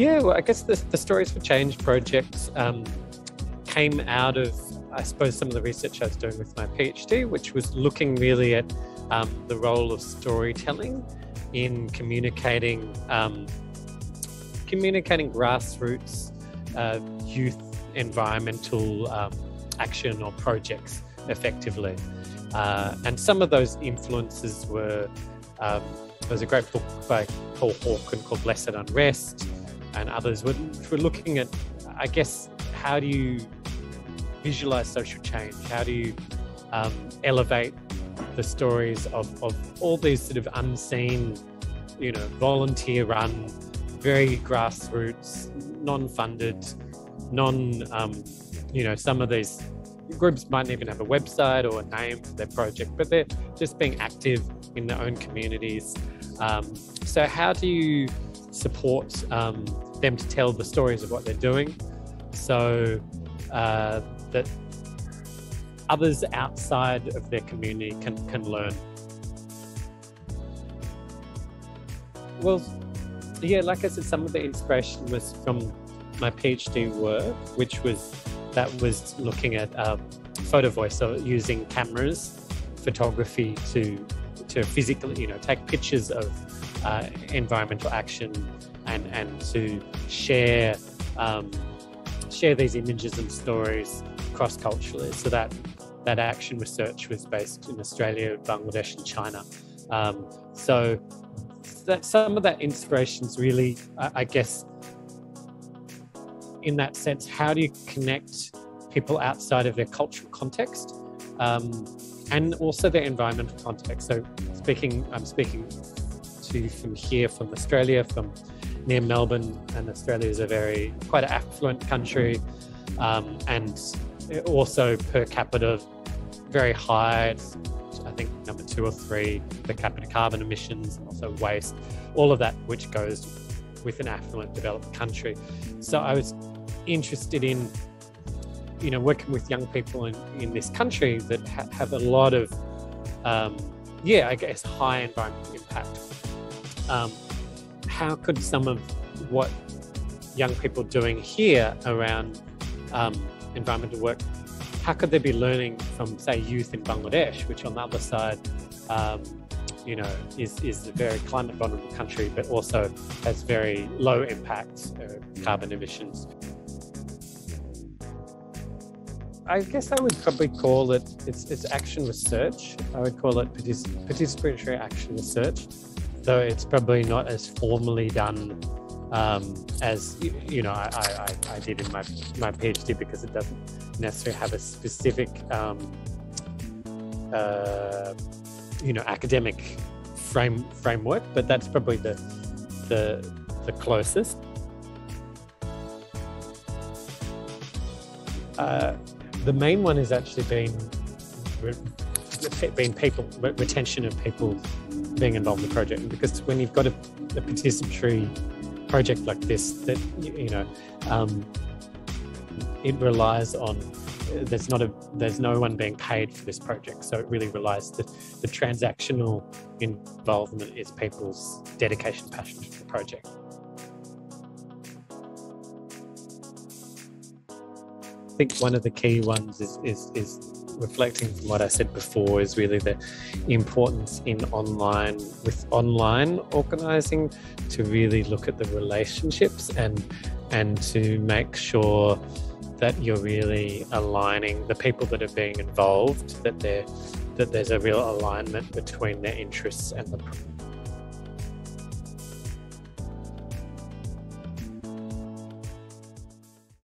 Yeah, well, I guess the, the Stories for Change project um, came out of, I suppose, some of the research I was doing with my PhD, which was looking really at um, the role of storytelling in communicating um, communicating grassroots uh, youth environmental um, action or projects effectively. Uh, and some of those influences were um, there's a great book by Paul Hawken called Blessed Unrest, and others were, were looking at, I guess, how do you visualize social change? How do you um, elevate the stories of, of all these sort of unseen, you know, volunteer run, very grassroots, non funded, non, um, you know, some of these groups mightn't even have a website or a name for their project, but they're just being active in their own communities. Um, so, how do you support um, them to tell the stories of what they're doing so uh, that others outside of their community can, can learn? Well, yeah, like I said, some of the inspiration was from my PhD work, which was that was looking at um, photo voice, so using cameras, photography to to physically, you know, take pictures of uh, environmental action and and to share um, share these images and stories cross culturally. So that that action research was based in Australia, Bangladesh, and China. Um, so that some of that inspiration is really, I, I guess, in that sense, how do you connect people outside of their cultural context um, and also their environmental context? So, speaking, I'm speaking to from here, from Australia, from near Melbourne, and Australia is a very quite an affluent country, um, and also per capita very high. I think number two or three per capita carbon emissions and also waste, all of that which goes with an affluent developed country. So I was interested in, you know, working with young people in, in this country that ha- have a lot of, um, yeah, I guess high environmental impact. Um, how could some of what young people doing here around um, environmental work, how could they be learning from, say, youth in Bangladesh, which on the other side, um, you know, is, is a very climate vulnerable country, but also has very low impact uh, carbon emissions. I guess I would probably call it it's, it's action research. I would call it particip- participatory action research, though it's probably not as formally done um, as you know I, I, I, did in my my PhD because it doesn't necessarily have a specific um, uh, you know academic frame framework, but that's probably the the the closest. Uh, the main one has actually been been people retention of people being involved in the project. Because when you've got a, a participatory project like this that you know um, it relies on there's not a there's no one being paid for this project. So it really relies that the transactional involvement is people's dedication passion for the project think one of the key ones is is, is reflecting from what I said before is really the importance in online with online organizing to really look at the relationships and and to make sure that you're really aligning the people that are being involved that they're that there's a real alignment between their interests and the